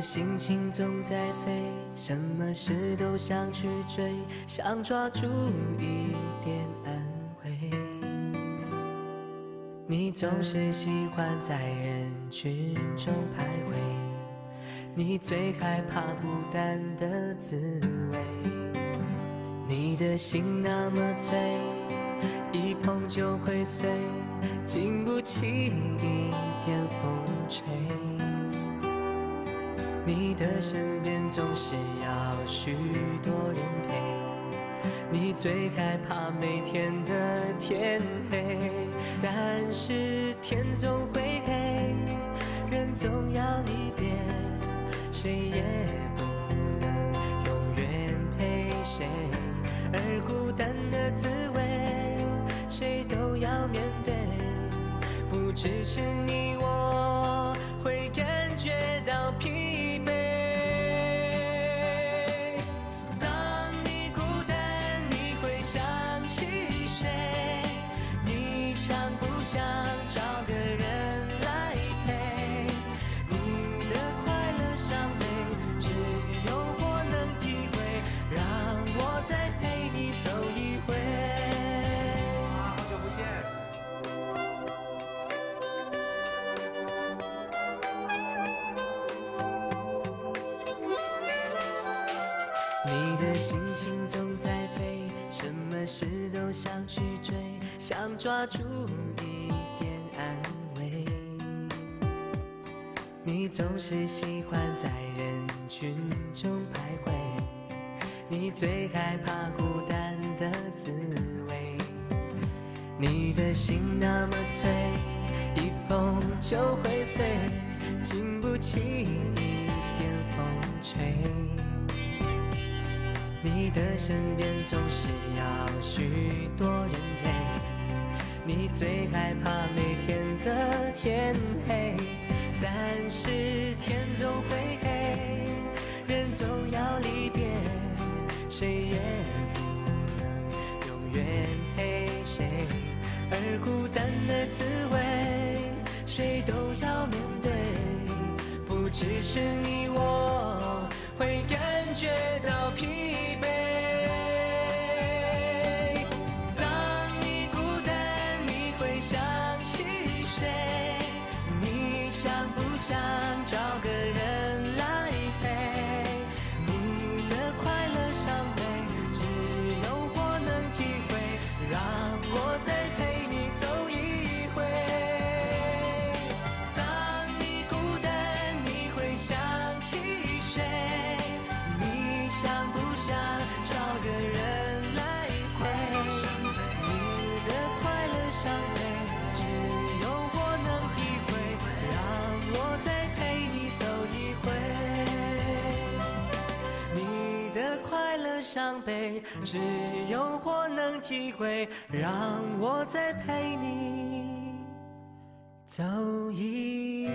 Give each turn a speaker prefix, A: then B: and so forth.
A: 心情总在飞，什么事都想去追，想抓住一点安慰。你总是喜欢在人群中徘徊，你最害怕孤单的滋味。你的心那么脆，一碰就会碎，经不起你的身边总是要许多人陪，你最害怕每天的天黑，但是天总会黑，人总要离别，谁也不能永远陪谁，而孤单的滋味，谁都要面对，不只是你我。想不想找个人来陪？你的快乐伤悲，只有我能体会。让我再陪你走一回。
B: 啊，好久不见。
A: 你的心情总在飞，什么事都想去追，想抓住一点安慰。你总是喜欢在人群中徘徊，你最害怕孤单的滋味。你的心那么脆，一碰就会碎，经不起一点风吹。你的身边总是要许多人，最害怕每天的天黑，但是天总会黑，人总要离别，谁也不能永远陪谁，而孤单的滋味，谁都要面对。不只是你我会感觉到疲惫。找个伤悲，只有我能体会。让我再陪你走一。